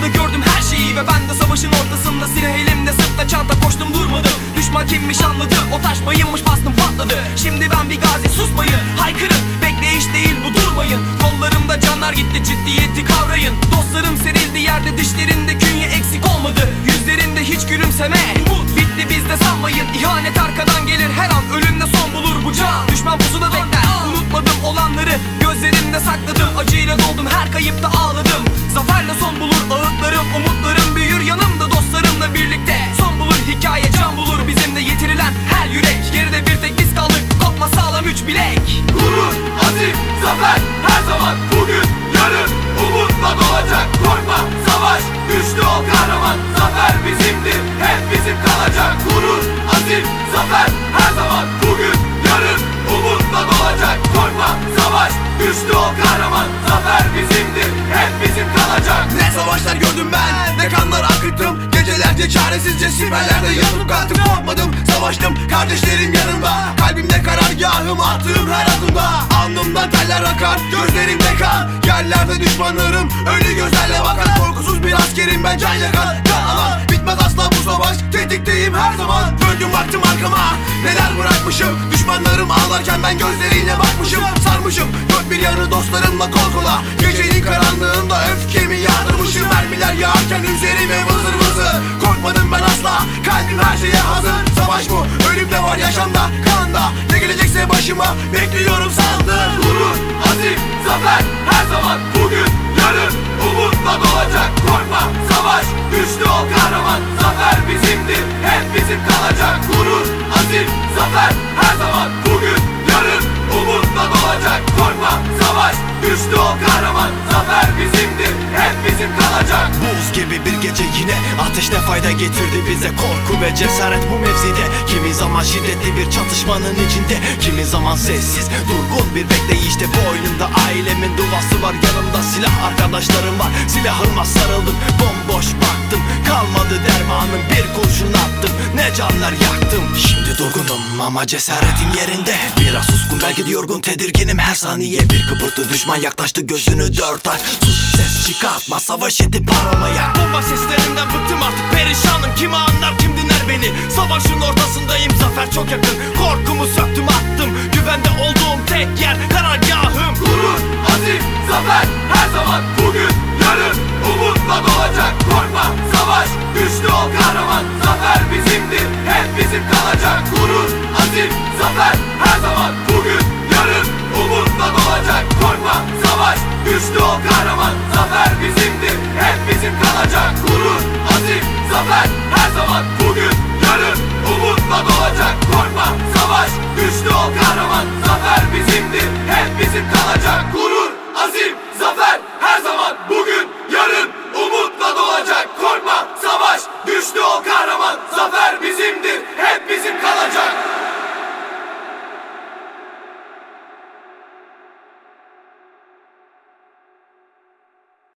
Yanımda gördüm her şeyi ve ben de savaşın ortasında Silah elimde sırtta çanta koştum durmadım. Düşman kimmiş anladım o taş mayınmış bastım patladı. Şimdi ben bir gazi susmayın haykırın. Bekleyiş değil bu durmayın. Kollarımda canlar gitti ciddiyeti kavrayın. Dostlarım serildi yerde dişlerinde künye eksik olmadı. Yüzlerinde hiç gülümseme Umut bitti bizde sanmayın. İhanet arkadan gelir güçlü ol kahraman Zafer bizimdir, hep bizim kalacak. Ne savaşlar gördüm ben Ne kanlar akıttım. Gecelerce çaresizce siperlerde yatıp kalktım. Korkmadım savaştım kardeşlerim yanımda. Kalbimde karargahım attığım her adımda. Alnımdan teller akar gözlerimde kan Yerlerde düşmanlarım ölü gözlerle bakar. Korkusuz bir askerim ben can yakan Kan savaş Tetikteyim her zaman. Döndüm baktım arkama Neler bırakmışım. Düşmanlarım ağlarken ben gözleriyle bakmışım. Sarmışım dört bir yanı dostlarımla kol kola. Gecenin karanlığında öfkemi yağdırmışım. Mermiler yağarken üzerime vızır vızır. Korkmadım ben asla Kalbim her şeye hazır. Savaş bu ölümde var yaşamda Kanında ne gelecekse başıma Bekliyorum sandım Gurur, azim, zafer her zaman. Bugün, yarın umutla dolacak. Korkma, savaş, güçlü ol güçlü ol kahraman. Zafer bizimdir, hep bizim kalacak. Buz gibi bir gece yine ateş ne fayda getirdi bize. Korku ve cesaret bu mevzide. Kimi zaman şiddetli bir çatışmanın içinde. Kimi zaman sessiz durgun bir bekleyişte. Boynumda ailemin duası var yanımda silah arkadaşlarım var. Silahıma sarıldım bomboş baktım. Kalmadı dermanım bir kurşun attım Ne canlar yaktım. Şimdi durgunum ama cesaretim yerinde. Biraz suskun belki de yorgun tedirginim. Her saniye Bir kıpırtı düşman yaklaştı gözünü dört aç. Sus ses çıkartma savaş edip paramaya Bomba seslerinden bıktım artık perişanım. Kimi anlar kim dinler beni? Savaşın ortasındayım zafer çok yakın. Korkumu söktüm attım. Güvende olduğum tek yer karargahım. Gurur, azim, zafer her zaman. Bugün, yarın umutla dolacak Korkma, savaş, güçlü ol kahraman. Zafer bizimdir, hep bizim kalacak. Gurur, azim, zafer her zaman. Bugün, yarın umutla dolacak Korkma, savaş, güçlü ol kahraman. Zafer bizimdir, hep bizim kalacak. Gurur, azim, zafer her zaman. Bugün, yarın umutla dolacak Korkma, savaş, güçlü ol kahraman. Zafer bizimdir, hep bizim kalacak. Gurur, azim, zafer her zaman